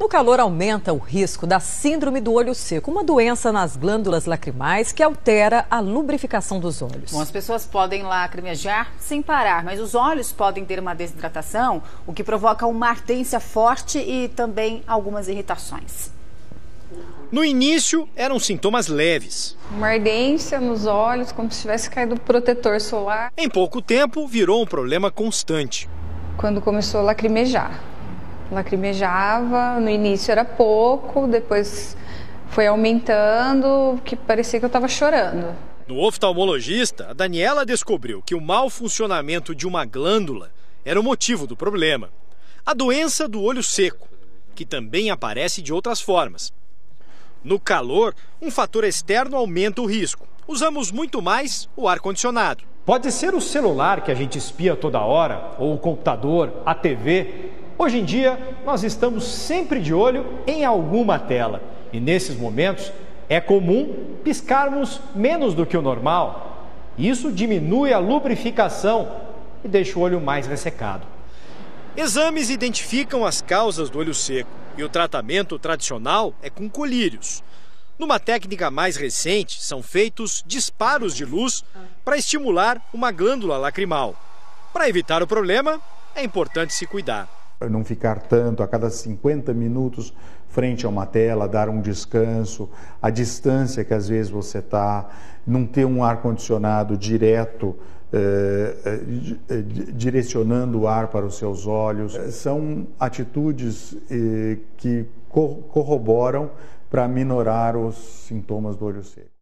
No calor aumenta o risco da síndrome do olho seco, uma doença nas glândulas lacrimais que altera a lubrificação dos olhos. Bom, as pessoas podem lacrimejar sem parar, mas os olhos podem ter uma desidratação, o que provoca uma ardência forte e também algumas irritações. No início, eram sintomas leves. Uma ardência nos olhos, como se tivesse caído protetor solar. Em pouco tempo, virou um problema constante. Quando começou a lacrimejar. Lacrimejava, no início era pouco, depois foi aumentando, que parecia que eu estava chorando. No oftalmologista, a Daniela descobriu que o mau funcionamento de uma glândula era o motivo do problema. A doença do olho seco, que também aparece de outras formas. No calor, um fator externo aumenta o risco. Usamos muito mais o ar-condicionado. Pode ser o celular que a gente espia toda hora, ou o computador, a TV. Hoje em dia, nós estamos sempre de olho em alguma tela. E nesses momentos, é comum piscarmos menos do que o normal. Isso diminui a lubrificação e deixa o olho mais ressecado. Exames identificam as causas do olho seco e o tratamento tradicional é com colírios. Numa técnica mais recente, são feitos disparos de luz para estimular uma glândula lacrimal. Para evitar o problema, é importante se cuidar. Não ficar tanto a cada 50 minutos frente a uma tela, dar um descanso, a distância que às vezes você está, não ter um ar-condicionado direto eh, eh, direcionando o ar para os seus olhos. São atitudes eh, que corroboram para minorar os sintomas do olho seco.